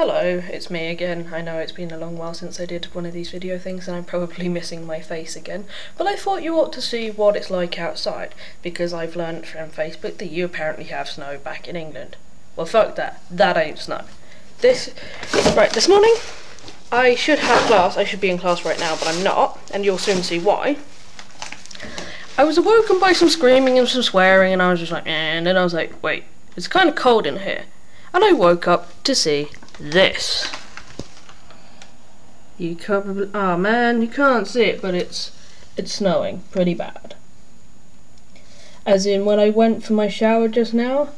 Hello, it's me again. I know it's been a long while since I did one of these video things and I'm probably missing my face again, but I thought you ought to see what it's like outside, because I've learned from Facebook that you apparently have snow back in England. Well fuck that, that ain't snow. This, right, this morning I should have class, I should be in class right now, but I'm not, and you'll soon see why. I was awoken by some screaming and some swearing and I was just like, eh, and then I was like, wait, it's kind of cold in here. And I woke up to see this. You probably, oh man, you can't see it, but it's it's snowing pretty bad. As in, when I went for my shower just now,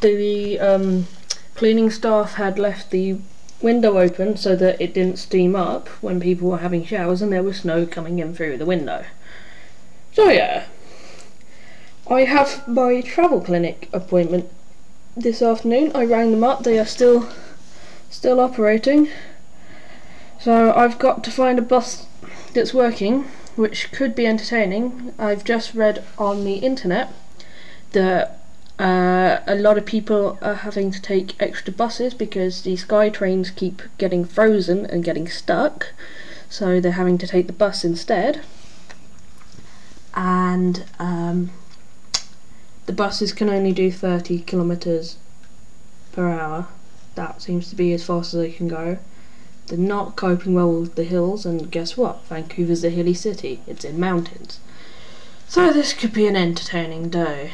the um, cleaning staff had left the window open so that it didn't steam up when people were having showers, and there was snow coming in through the window. So yeah, I have my travel clinic appointment this afternoon. I rang them up. They are still still operating. So I've got to find a bus that's working, which could be entertaining. I've just read on the internet that uh, a lot of people are having to take extra buses because the SkyTrains keep getting frozen and getting stuck. So they're having to take the bus instead. And um, the buses can only do 30 kilometres per hour that seems to be as fast as they can go. They're not coping well with the hills, and guess what? Vancouver's a hilly city. It's in mountains. So this could be an entertaining day.